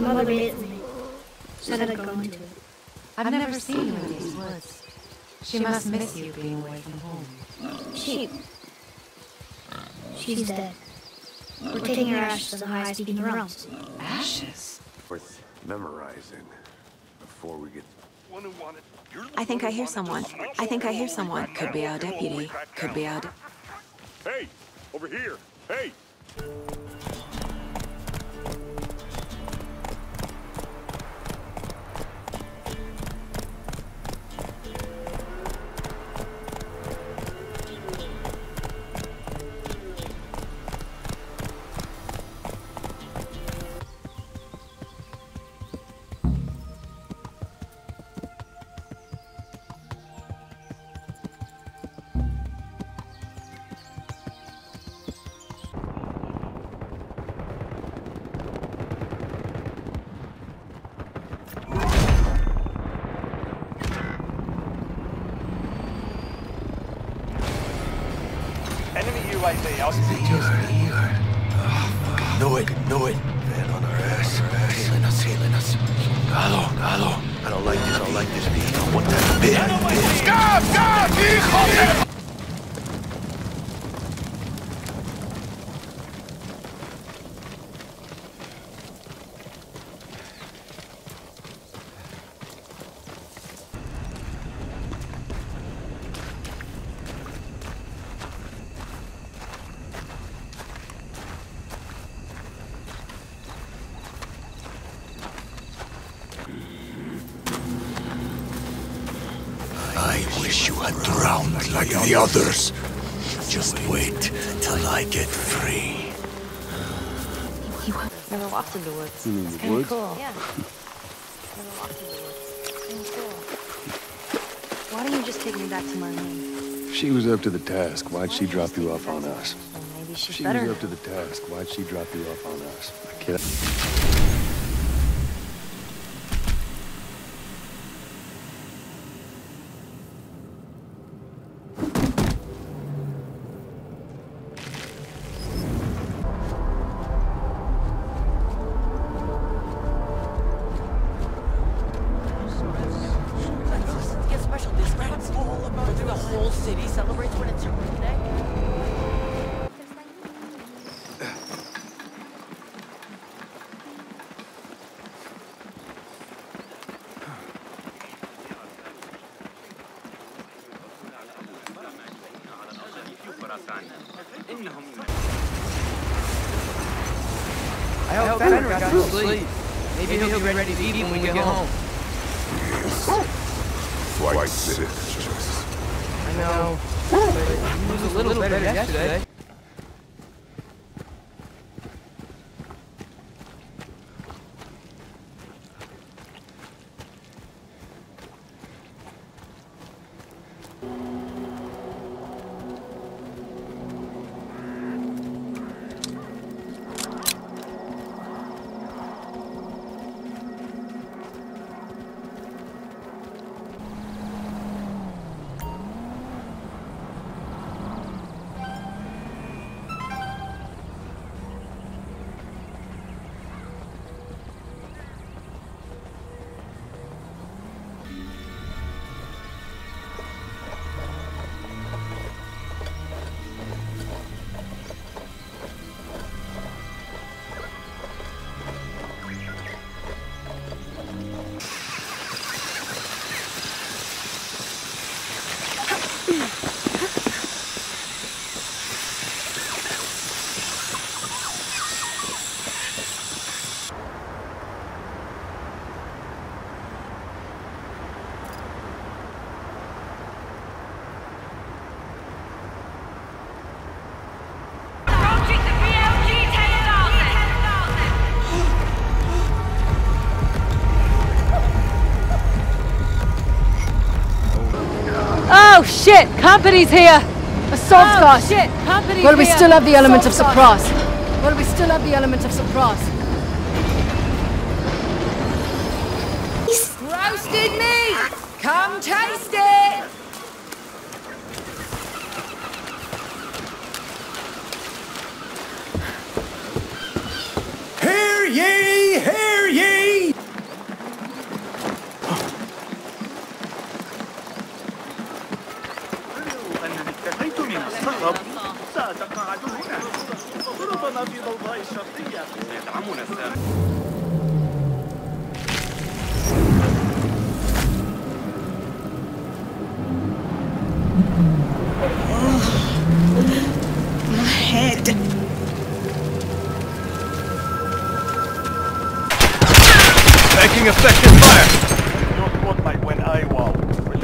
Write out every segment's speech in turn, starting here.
My mother made it for me. Said I'd go into it. I've never seen you in these woods. She must miss you being away from home. She... She's dead. We're taking her ashes to the highest peak in the realms. Ashes? Worth memorizing before we get. I think I hear someone. I think I hear someone. Could be our deputy. Could be our. De Hey, over here. Hey. UAV out. Know it, know it. Man on our ass. Hailing us, hailing us. Galo, Galo. I don't like this, I don't like this beat. What that bit? Scab, scab, hijo I wish you had drowned like the others. Just wait till I get free. Never walked in the woods. You mean It's the kinda woods? cool. Yeah. Never walked in the woods. Kinda cool. Why don't you just take me back to Marlene? She was up to the task. Why'd she drop you off on us? Well, maybe she's She better. was up to the task. Why'd she drop you off on us? I can't. Celebrates when it's your birthday. I hope Fenrir got to sleep. Maybe he'll be ready to eat when we get home. Quite sick. I know. But he was a little better yesterday. Oh shit! Company's here! Assault's Oh, got. shit! Company's here! Well, we here. still have the element of Assault's got. surprise. Well, we still have the element of surprise. Roasted meat! Come taste it!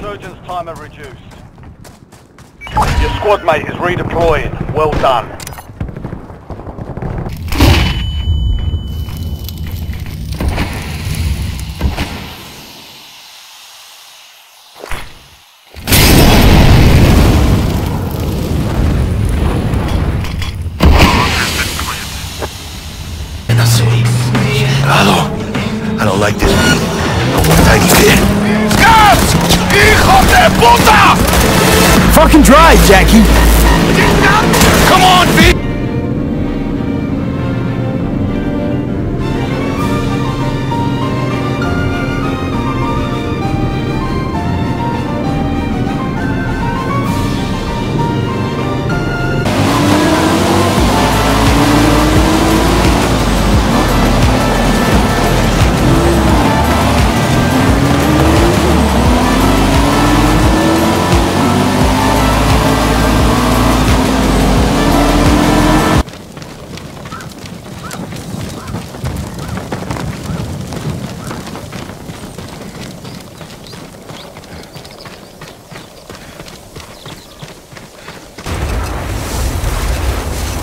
Reduced. Your squad mate is redeploying. Well done. Hello? I don't like this de puta! Fucking drive, Jackie! Come on, V!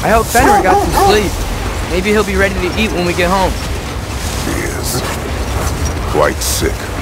I hope Fenrir got some oh, oh, oh. sleep. Maybe he'll be ready to eat when we get home. He is quite sick.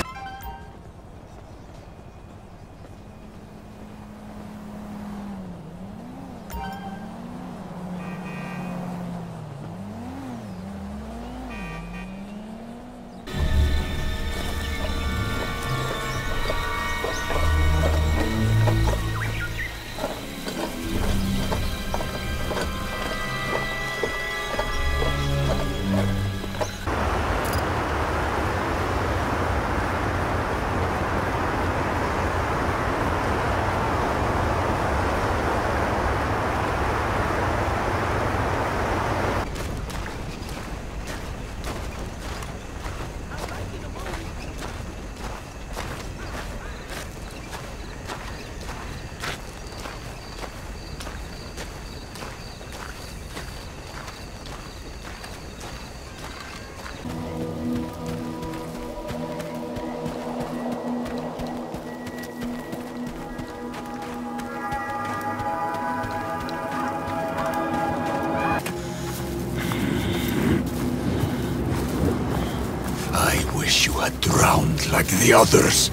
Wish you had drowned like the others.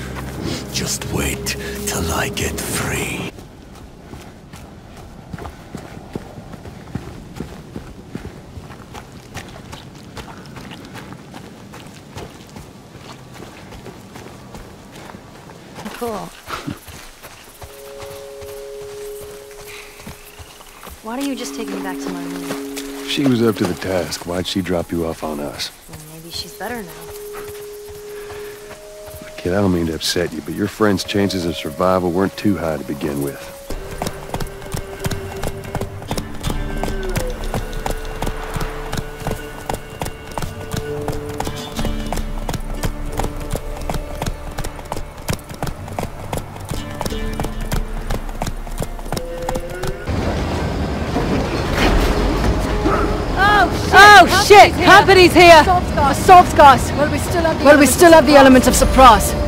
Just wait till I get free. Cool. Why don't you just take me back to my room? She was up to the task. Why'd she drop you off on us? Well, maybe she's better now. Kid, I don't mean to upset you, but your friend's chances of survival weren't too high to begin with. Shit! Company's here! soft scars! Well, we still have the, well, we still have the element of surprise.